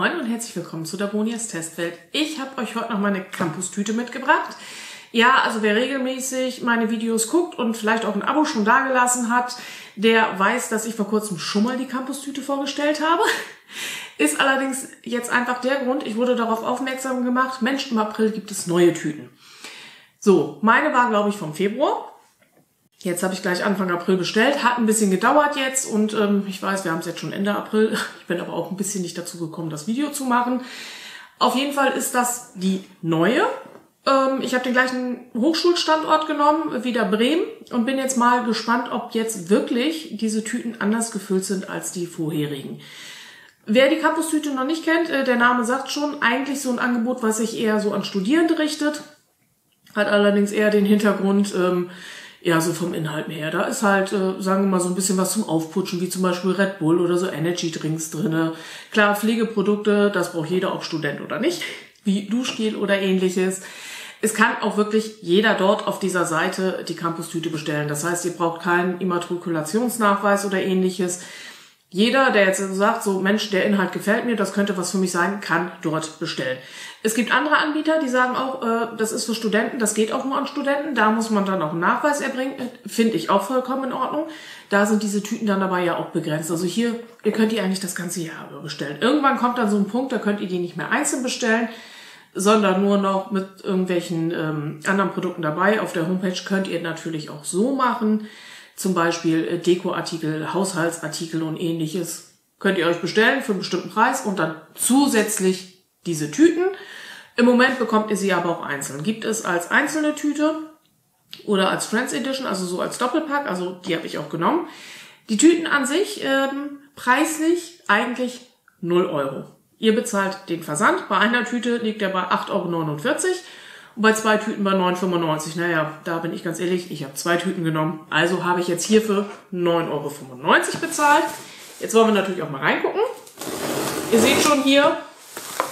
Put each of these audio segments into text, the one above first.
Moin und herzlich willkommen zu der Bonias Testwelt. Ich habe euch heute noch meine Campus-Tüte mitgebracht. Ja, also wer regelmäßig meine Videos guckt und vielleicht auch ein Abo schon dagelassen hat, der weiß, dass ich vor kurzem schon mal die Campus-Tüte vorgestellt habe. Ist allerdings jetzt einfach der Grund, ich wurde darauf aufmerksam gemacht, Mensch, im April gibt es neue Tüten. So, meine war, glaube ich, vom Februar. Jetzt habe ich gleich Anfang April bestellt, hat ein bisschen gedauert jetzt und ähm, ich weiß, wir haben es jetzt schon Ende April. Ich bin aber auch ein bisschen nicht dazu gekommen, das Video zu machen. Auf jeden Fall ist das die neue. Ähm, ich habe den gleichen Hochschulstandort genommen, wieder Bremen und bin jetzt mal gespannt, ob jetzt wirklich diese Tüten anders gefüllt sind als die vorherigen. Wer die Campus-Tüte noch nicht kennt, äh, der Name sagt schon, eigentlich so ein Angebot, was sich eher so an Studierende richtet, hat allerdings eher den Hintergrund, ähm, ja, so vom Inhalt her. Da ist halt, äh, sagen wir mal, so ein bisschen was zum Aufputschen, wie zum Beispiel Red Bull oder so Energy Drinks drinne. Klar, Pflegeprodukte, das braucht jeder, ob Student oder nicht, wie Duschgel oder ähnliches. Es kann auch wirklich jeder dort auf dieser Seite die Campus-Tüte bestellen. Das heißt, ihr braucht keinen Immatrikulationsnachweis oder ähnliches. Jeder, der jetzt sagt, so Mensch, der Inhalt gefällt mir, das könnte was für mich sein, kann dort bestellen. Es gibt andere Anbieter, die sagen auch, äh, das ist für Studenten, das geht auch nur an Studenten, da muss man dann auch einen Nachweis erbringen, finde ich auch vollkommen in Ordnung. Da sind diese Tüten dann dabei ja auch begrenzt. Also hier, ihr könnt die eigentlich das ganze Jahr über bestellen. Irgendwann kommt dann so ein Punkt, da könnt ihr die nicht mehr einzeln bestellen, sondern nur noch mit irgendwelchen ähm, anderen Produkten dabei. Auf der Homepage könnt ihr natürlich auch so machen zum Beispiel äh, Dekoartikel, Haushaltsartikel und ähnliches, könnt ihr euch bestellen für einen bestimmten Preis und dann zusätzlich diese Tüten. Im Moment bekommt ihr sie aber auch einzeln. Gibt es als einzelne Tüte oder als Friends Edition, also so als Doppelpack, also die habe ich auch genommen. Die Tüten an sich ähm, preislich eigentlich 0 Euro. Ihr bezahlt den Versand. Bei einer Tüte liegt er bei 8,49 Euro und bei zwei Tüten bei 9,95. Naja, da bin ich ganz ehrlich, ich habe zwei Tüten genommen. Also habe ich jetzt hierfür 9,95 Euro bezahlt. Jetzt wollen wir natürlich auch mal reingucken. Ihr seht schon hier,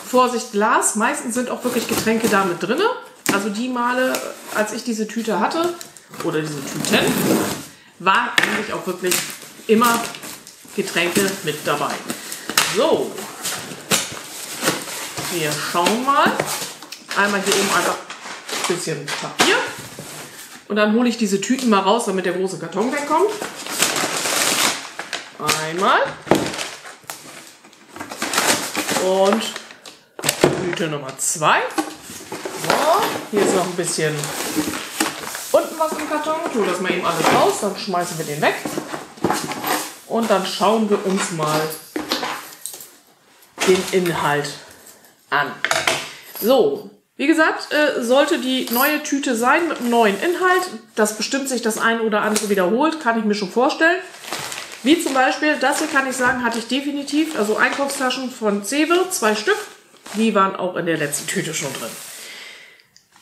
Vorsicht Glas. Meistens sind auch wirklich Getränke da mit drinne. Also die Male, als ich diese Tüte hatte, oder diese Tüten, waren eigentlich auch wirklich immer Getränke mit dabei. So, wir schauen mal. Einmal hier oben einfach bisschen Papier. Und dann hole ich diese Tüten mal raus, damit der große Karton wegkommt. Einmal. Und Tüte Nummer zwei. So, hier ist noch ein bisschen unten was im Karton. Hole das mal eben alles raus, dann schmeißen wir den weg. Und dann schauen wir uns mal den Inhalt an. So, wie gesagt, äh, sollte die neue Tüte sein mit einem neuen Inhalt, das bestimmt sich das eine oder andere wiederholt, kann ich mir schon vorstellen. Wie zum Beispiel, das hier kann ich sagen, hatte ich definitiv, also Einkaufstaschen von Cewe, zwei Stück. Die waren auch in der letzten Tüte schon drin.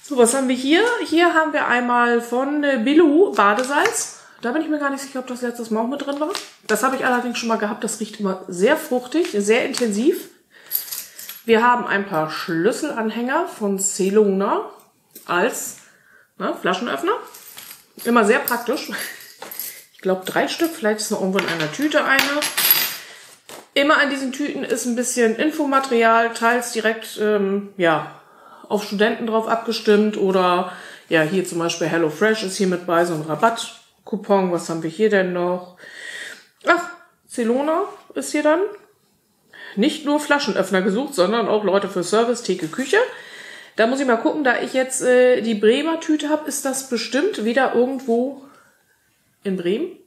So, was haben wir hier? Hier haben wir einmal von äh, Bilou Badesalz. Da bin ich mir gar nicht sicher, ob das letztes Mal auch mit drin war. Das habe ich allerdings schon mal gehabt. Das riecht immer sehr fruchtig, sehr intensiv. Wir haben ein paar Schlüsselanhänger von Celona als ne, Flaschenöffner. Immer sehr praktisch. Ich glaube drei Stück, vielleicht ist noch irgendwo in einer Tüte eine. Immer an diesen Tüten ist ein bisschen Infomaterial, teils direkt ähm, ja, auf Studenten drauf abgestimmt oder ja, hier zum Beispiel HelloFresh ist hier mit bei, so ein Rabattcoupon. Was haben wir hier denn noch? Ach, Celona ist hier dann nicht nur Flaschenöffner gesucht, sondern auch Leute für Service, Theke, Küche. Da muss ich mal gucken, da ich jetzt äh, die Bremer Tüte habe, ist das bestimmt wieder irgendwo in Bremen.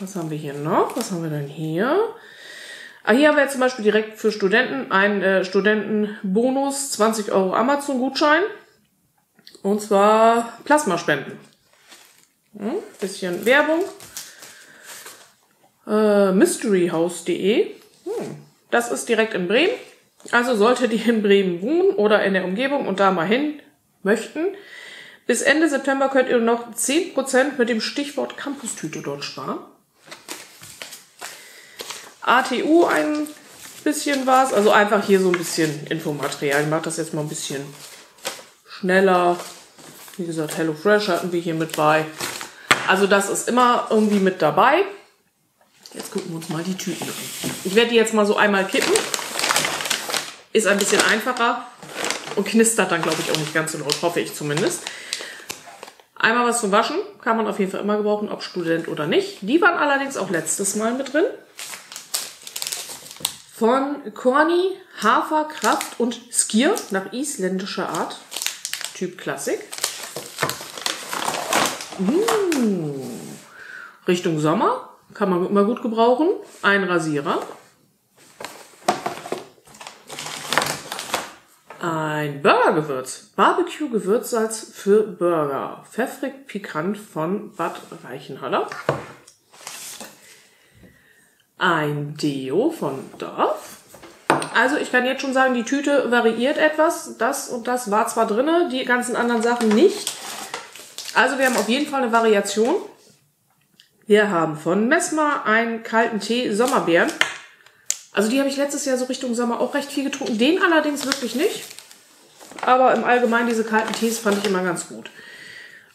Was haben wir hier noch? Was haben wir denn hier? Ah, hier haben wir jetzt zum Beispiel direkt für Studenten einen äh, Studentenbonus, 20 Euro Amazon-Gutschein. Und zwar Plasmaspenden. Hm, bisschen Werbung äh, mysteryhouse.de. Hm, das ist direkt in Bremen. Also solltet ihr in Bremen wohnen oder in der Umgebung und da mal hin möchten, bis Ende September könnt ihr noch 10% mit dem Stichwort Campustüte dort sparen. ATU ein bisschen was, also einfach hier so ein bisschen Infomaterial. Ich mache das jetzt mal ein bisschen schneller. Wie gesagt, HelloFresh hatten wir hier mit bei. Also das ist immer irgendwie mit dabei. Jetzt gucken wir uns mal die Tüten an. Ich werde die jetzt mal so einmal kippen. Ist ein bisschen einfacher und knistert dann, glaube ich, auch nicht ganz so laut, hoffe ich zumindest. Einmal was zum Waschen, kann man auf jeden Fall immer gebrauchen, ob Student oder nicht. Die waren allerdings auch letztes Mal mit drin. Von Corny, Hafer, Kraft und Skier nach isländischer Art. Typ Klassik. Mmh. Richtung Sommer kann man immer gut gebrauchen. Ein Rasierer. Ein Burgergewürz. Barbecue-Gewürzsalz für Burger. Pfeffrig pikant von Bad Reichenhaller. Ein Deo von Dorf. Also ich kann jetzt schon sagen, die Tüte variiert etwas. Das und das war zwar drinne, die ganzen anderen Sachen nicht. Also wir haben auf jeden Fall eine Variation. Wir haben von Messmer einen kalten Tee Sommerbeeren. Also die habe ich letztes Jahr so Richtung Sommer auch recht viel getrunken. Den allerdings wirklich nicht. Aber im Allgemeinen diese kalten Tees fand ich immer ganz gut.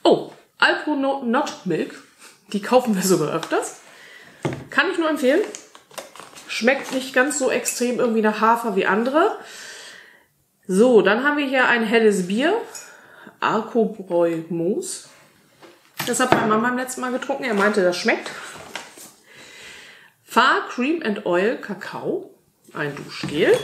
Oh, Alpro Not Milk. Die kaufen wir sogar öfters. Kann ich nur empfehlen. Schmeckt nicht ganz so extrem irgendwie nach Hafer wie andere. So, dann haben wir hier ein helles Bier. Arkobräu Moos. Das hat meine Mama beim letzten Mal getrunken. Er meinte, das schmeckt. Far Cream and Oil Kakao. Ein Duschgel.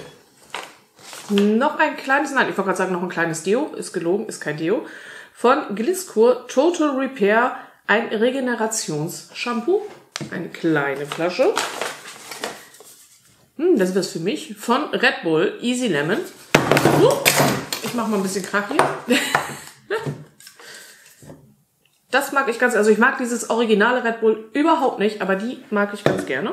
Noch ein kleines, nein, ich wollte gerade sagen, noch ein kleines Deo. Ist gelogen, ist kein Deo. Von Gliskur Total Repair. Ein Regenerationsshampoo. Eine kleine Flasche. Hm, das ist was für mich. Von Red Bull Easy Lemon. Ich mache mal ein bisschen Krach hier. Das mag ich ganz, also ich mag dieses originale Red Bull überhaupt nicht, aber die mag ich ganz gerne.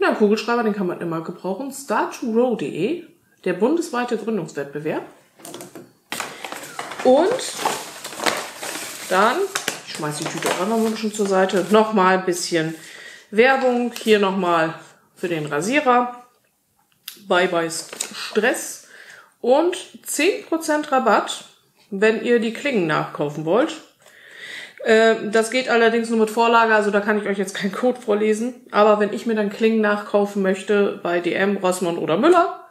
Na, Kugelschreiber, den kann man immer gebrauchen. Star2Row.de, der bundesweite Gründungswettbewerb. Und dann, ich schmeiße die Tüte auch noch ein bisschen zur Seite, nochmal ein bisschen Werbung. Hier nochmal für den Rasierer. Bye bye Stress. Und 10% Rabatt wenn ihr die Klingen nachkaufen wollt. Äh, das geht allerdings nur mit Vorlage, also da kann ich euch jetzt keinen Code vorlesen. Aber wenn ich mir dann Klingen nachkaufen möchte bei DM, Rossmann oder Müller,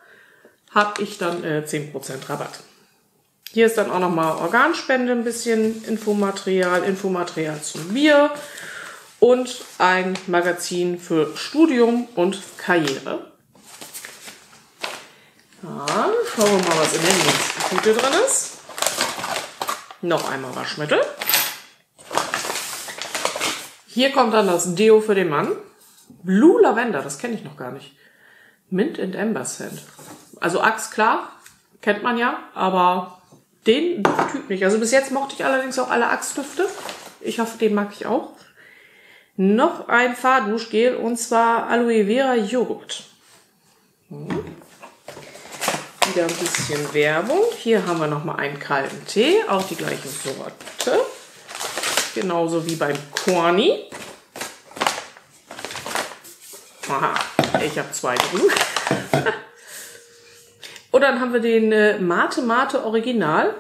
habe ich dann äh, 10% Rabatt. Hier ist dann auch nochmal Organspende, ein bisschen Infomaterial, Infomaterial zum Bier und ein Magazin für Studium und Karriere. Dann schauen wir mal, was in der nächsten Tüte drin ist. Noch einmal Waschmittel. Hier kommt dann das Deo für den Mann. Blue Lavender, das kenne ich noch gar nicht. Mint and Amber Scent. Also Axe, klar, kennt man ja, aber den Typ nicht. Also bis jetzt mochte ich allerdings auch alle Axtdüfte. Ich hoffe, den mag ich auch. Noch ein Fahrduschgel und zwar Aloe Vera Joghurt. Hm wieder ein bisschen Werbung. Hier haben wir nochmal einen kalten Tee, auch die gleiche Sorte. Genauso wie beim Corny. Aha, ich habe zwei drin. Und dann haben wir den äh, Mate Mate Original.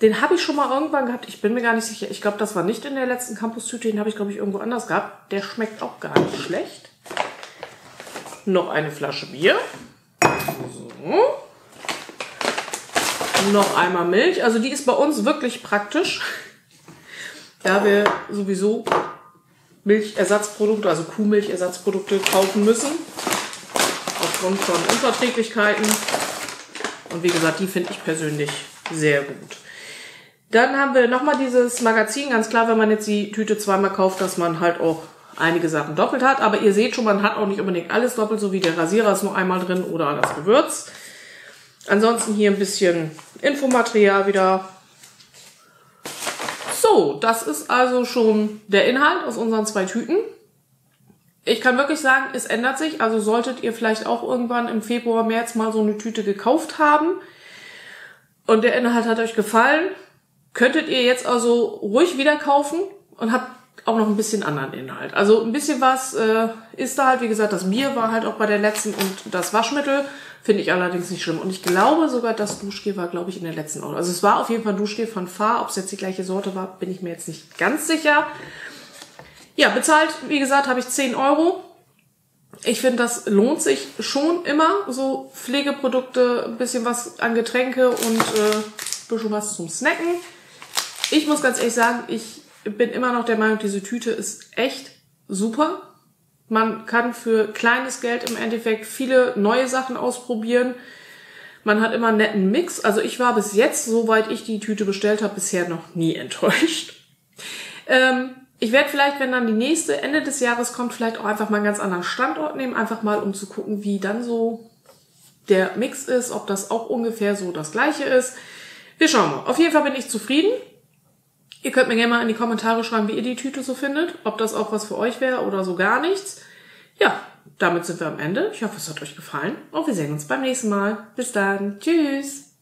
Den habe ich schon mal irgendwann gehabt. Ich bin mir gar nicht sicher. Ich glaube, das war nicht in der letzten Campus-Tüte. Den habe ich, glaube ich, irgendwo anders gehabt. Der schmeckt auch gar nicht schlecht. Noch eine Flasche Bier. So noch einmal Milch. Also die ist bei uns wirklich praktisch, da wir sowieso Milchersatzprodukte, also Kuhmilchersatzprodukte kaufen müssen. Aufgrund von Unverträglichkeiten. Und wie gesagt, die finde ich persönlich sehr gut. Dann haben wir nochmal dieses Magazin. Ganz klar, wenn man jetzt die Tüte zweimal kauft, dass man halt auch einige Sachen doppelt hat. Aber ihr seht schon, man hat auch nicht unbedingt alles doppelt, so wie der Rasierer ist nur einmal drin oder das Gewürz. Ansonsten hier ein bisschen Infomaterial wieder. So, das ist also schon der Inhalt aus unseren zwei Tüten. Ich kann wirklich sagen, es ändert sich. Also solltet ihr vielleicht auch irgendwann im Februar, März mal so eine Tüte gekauft haben und der Inhalt hat euch gefallen, könntet ihr jetzt also ruhig wieder kaufen und habt auch noch ein bisschen anderen Inhalt. Also ein bisschen was äh, ist da halt, wie gesagt, das Bier war halt auch bei der letzten und das Waschmittel. Finde ich allerdings nicht schlimm. Und ich glaube sogar, das Duschgel war, glaube ich, in der letzten Auto. Also es war auf jeden Fall Duschgel von Fahr. Ob es jetzt die gleiche Sorte war, bin ich mir jetzt nicht ganz sicher. Ja, bezahlt, wie gesagt, habe ich 10 Euro. Ich finde, das lohnt sich schon immer. So Pflegeprodukte, ein bisschen was an Getränke und äh, bisschen was zum Snacken. Ich muss ganz ehrlich sagen, ich bin immer noch der Meinung, diese Tüte ist echt super. Man kann für kleines Geld im Endeffekt viele neue Sachen ausprobieren. Man hat immer einen netten Mix. Also ich war bis jetzt, soweit ich die Tüte bestellt habe, bisher noch nie enttäuscht. Ähm, ich werde vielleicht, wenn dann die nächste Ende des Jahres kommt, vielleicht auch einfach mal einen ganz anderen Standort nehmen, einfach mal um zu gucken, wie dann so der Mix ist, ob das auch ungefähr so das gleiche ist. Wir schauen mal. Auf jeden Fall bin ich zufrieden. Ihr könnt mir gerne mal in die Kommentare schreiben, wie ihr die Tüte so findet, ob das auch was für euch wäre oder so gar nichts. Ja, damit sind wir am Ende. Ich hoffe, es hat euch gefallen und wir sehen uns beim nächsten Mal. Bis dann. Tschüss.